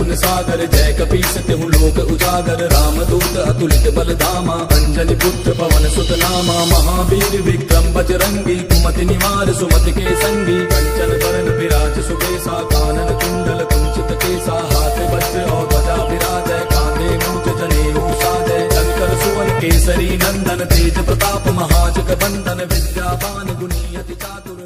ज्ञान सागर जय कपीस तिहु लोक उजागर। राम दूत अतुलित बल धामा अंजलि पुत्र, पवन सुत नामा महावीर, विक्रम, बजरंगी, कुमति निवार, सुमति के संगी। कंचन बरन विराज, सुबेसा, कानन, कुंडल, कुंचित केसा। हाथ, वज्र और ध्वजा विराज कांधे, मूज जने साजय शंकर, सुवन, केसरी, नंदन, तेज प्रताप महाजग बंदन विद्यावान, गुणी, अति चातुर